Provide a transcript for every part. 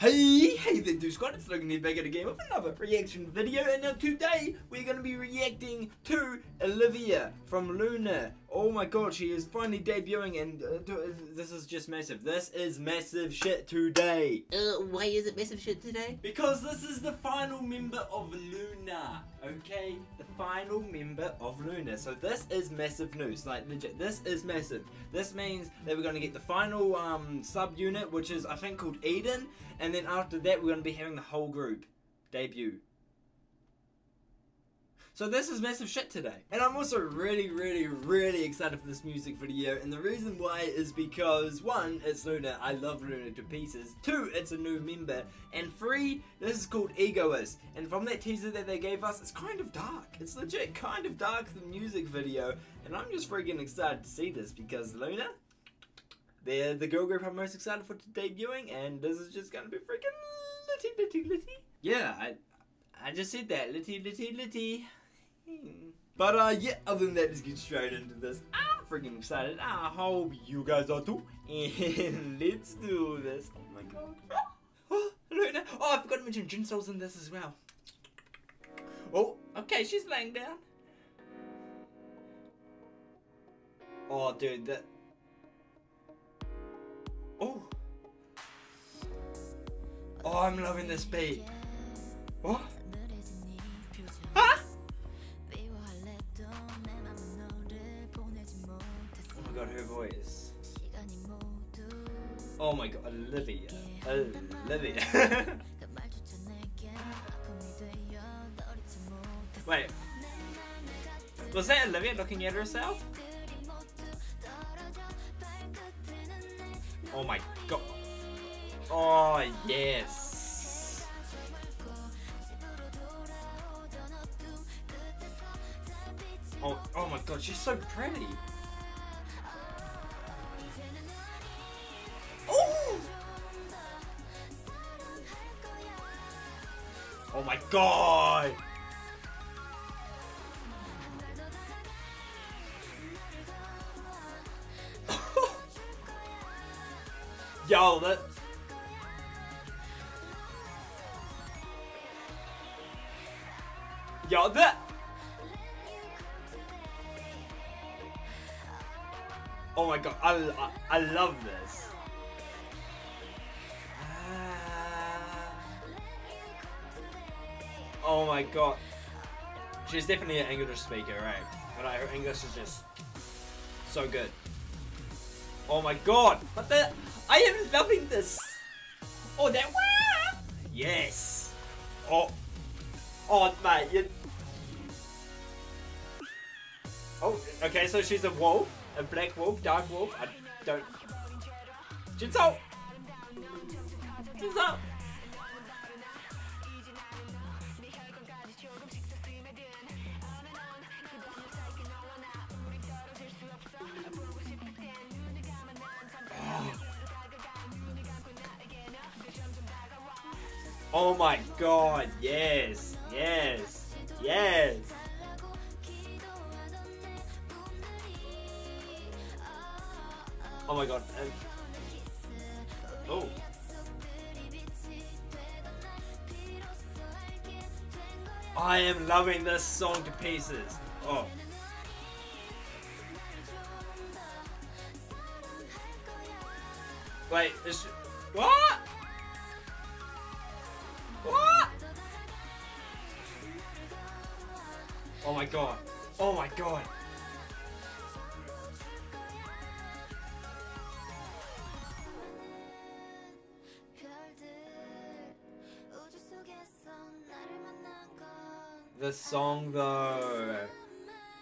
Hey, hey there, Dude Squad, it's Logan here back at again with another reaction video, and now today we're going to be reacting to Olivia from LOONA. Oh my god, she is finally debuting, and uh, this is just massive. This is massive shit today. Uh, why is it massive shit today? Because this is the final member of LOONA, okay? The final member of LOONA. So this is massive news, like legit, this is massive. This means that we're going to get the final um, sub-unit, which is I think called Eden, and then after that we're going to be having the whole group debut. So this is massive shit today. And I'm also really, really, really excited for this music video. And the reason why is because, one, it's LOONA, I love LOONA to pieces. Two, it's a new member. And three, this is called Egoist. And from that teaser that they gave us, it's kind of dark. It's legit kind of dark, the music video. And I'm just freaking excited to see this because LOONA, they're the girl group I'm most excited for debuting. And this is just gonna be freaking litty, litty, litty. Yeah, I, I just said that. Litty, litty, litty. But uh, yeah, other than that, let's get straight into this. I'm freaking excited. I hope you guys are too. And let's do this. Oh my god. Oh, LOONA. Oh, I forgot to mention Jinsoul's in this as well. Oh, okay, she's laying down. Oh, dude, that. Oh. Oh, I'm loving this beat. What? Oh my god, Olivia. Olivia. Wait. Was that Olivia looking at herself? Oh my god. Oh, yes. Oh, oh my god, she's so pretty. Oh my god! Yo, that... Yo, that... Oh my god, I, I, I love this. Oh my god. She's definitely an English speaker, right? But her English is just so good. Oh my god! What the? I am loving this! Oh, that Yes! Oh! Oh, mate, you... Oh, okay, so she's a wolf. A black wolf, dark wolf. I don't... Jinsoul! Jinsoul! Oh my god, yes, yes, yes. Oh my god. And, oh. I am loving this song to pieces. Oh. Wait, is she, what? Oh my god. Oh my god. The song though.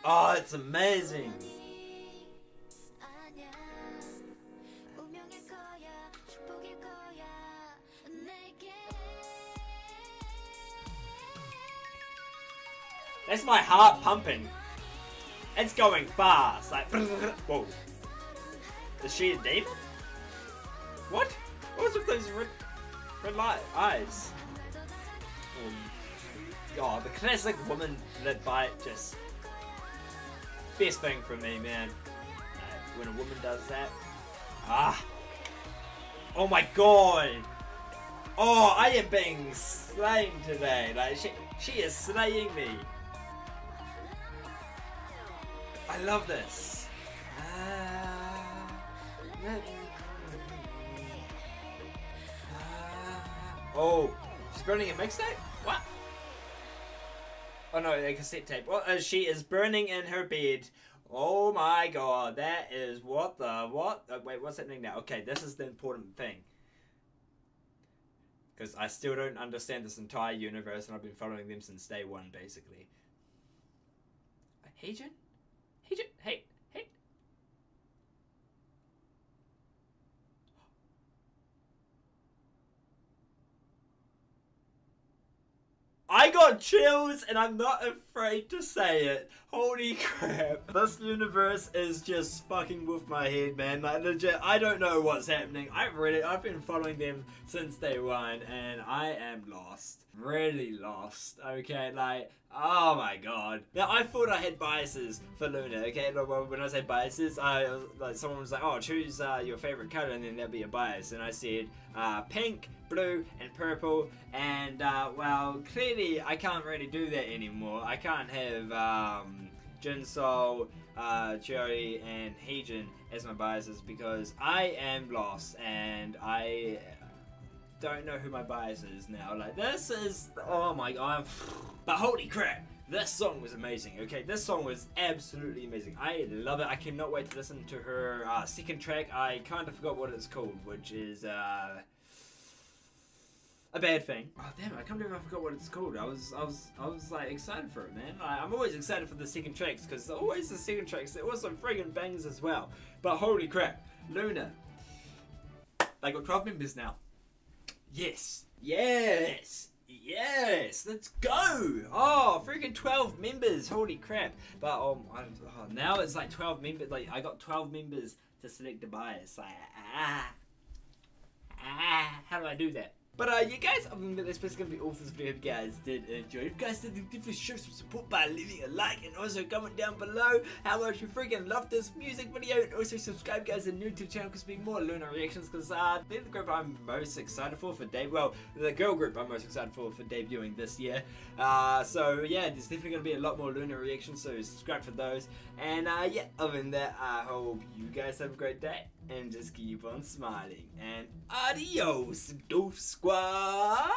Oh, it's amazing. That's my heart pumping. It's going fast. Like, whoa. Is she a demon? What? What was with those red, red light eyes? Um, oh, the classic woman lit bite just best thing for me, man. When a woman does that, ah, oh my god. Oh, I am being slain today. Like she, she is slaying me. I love this. Ah, oh, she's burning a mixtape? What? Oh no, a cassette tape. Well, she is burning in her bed. Oh my god, that is what the what? Uh, wait, what's happening now? Okay, this is the important thing. Because I still don't understand this entire universe, and I've been following them since day one, basically. Hey, Jen? Hey, Jen? Hey, hey. I got chills and I'm not afraid to say it. Holy crap. This universe is just fucking with my head, man. Like, legit, I don't know what's happening. I've really, I've been following them since day one and I am lost. Really lost, okay? Like, oh my god. Now, I thought I had biases for LOONA, okay? When I say biases, I, like, someone was like, oh, choose uh, your favorite color and then there'll be a bias. And I said, uh, pink, blue and purple and uh, well clearly I can't really do that anymore I can't have um, Jinsoul, uh, Choerry and HeeJin as my biases because I am lost and I don't know who my bias is now like this is oh my god but holy crap this song was amazing, okay? This song was absolutely amazing. I love it. I cannot wait to listen to her uh, second track. I kind of forgot what it's called, which is, uh, a bad thing. Oh damn! I can't believe I forgot what it's called. I was, I was, I was like excited for it, man. I, am always excited for the second tracks because always the second tracks. They're also friggin' bangers as well. But holy crap, LOONA! They got 12 members now. Yes, yes, yes. Let's go! Oh, freaking 12 members! Holy crap! But um, I, oh, now it's like 12 members. Like I got 12 members to select the bias. Like ah, ah. How do I do that? But uh, you guys, other than that, that's basically gonna be all for this video. If you guys did enjoy, if you guys did, definitely show some support by leaving a like and also comment down below how much you freaking love this music video. And also subscribe, guys, and new to the channel because be more LOONA reactions. Because uh, they're the group I'm most excited for for debut. Well, the girl group I'm most excited for for debuting this year. Uh, so yeah, there's definitely gonna be a lot more LOONA reactions. So subscribe for those. And uh, yeah, other than that, I hope you guys have a great day and just keep on smiling. And adios, Doof Squad!